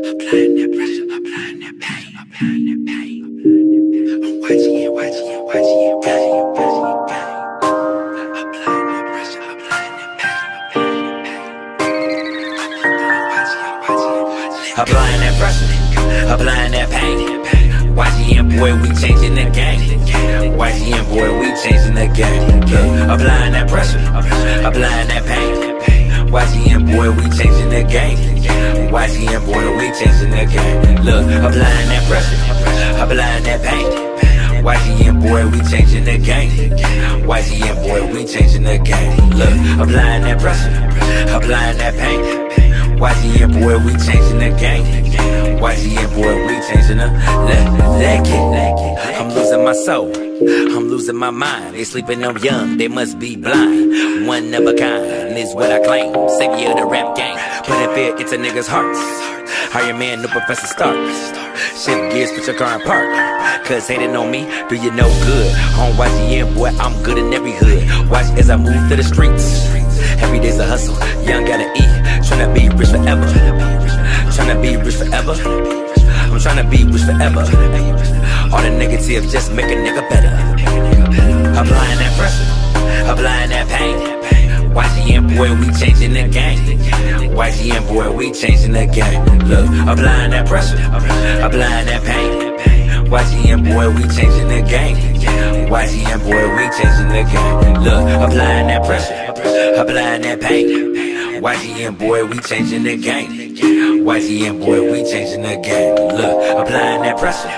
Applying that pressure, applying that pain, applying that pain. I'm watching watching watching watching watching pain. Applying that pressure, applying that pain, applying that pain. Watching watching watching. Applying that pressure, applying that pain. YGN boy. Applying that pressure, applying that pain. YGN boy, we changing the game. YGN boy, we changing the game. Look, applying that pressure, applying that pain. YGN boy, we changing the game. YGN boy, we changing the game. Look, applying that pressure, applying that pain. YGN boy, we changing the game. YGN boy, we changing the let it. I'm losing my soul. I'm losing my mind. They sleeping on young, they must be blind. One of a kind is what I claim. Savior of the rap game. Putting fear into niggas' hearts. Hire man, no Professor Stark. Shift gears, put your car in park. Cause hating on me, do you no good? On YGN, boy, I'm good in every hood. Watch as I move through the streets. Every day's a hustle, young gotta eat. Tryna be rich forever. Tryna be rich forever. I'm tryna be rich forever. All the negative just make a nigga better. Applying that pressure, applying that pain. YGN boy, we changing the game. YGN boy, we changing the game. Look, applying that pressure, applying that pain. YGN boy, we changing the game. YGN boy, we changing the game. Look, applying that pressure, applying that pain. YGN boy, we changing the game. YGN boy, we changing the game. Look, applying that pressure,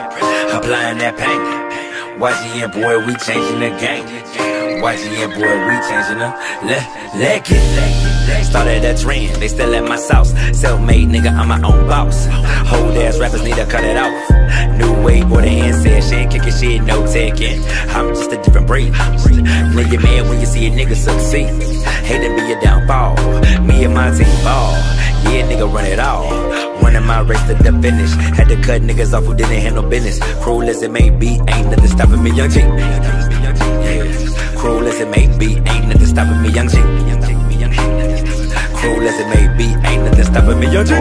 applying that pain. YGN boy, we changing the game. YGN boy, we changing the let let it. Started a trend, they still at my sauce. Self-made nigga, I'm my own boss. Whole ass rappers need to cut it off. New wave, boy, the end said she ain't kicking shit, no taking. I'm just a different breed. Nigga man when you see a nigga succeed. Hate to be a downfall. Me and my team ball. Yeah, nigga, run it all. Running my race to the finish. Had to cut niggas off who didn't handle business. Cruel as it may be, ain't nothing stopping me, Yung G. Cruel as it may be, ain't nothing stopping me, Yung G. Cruel as it may be, ain't nothing stopping me, Yung G.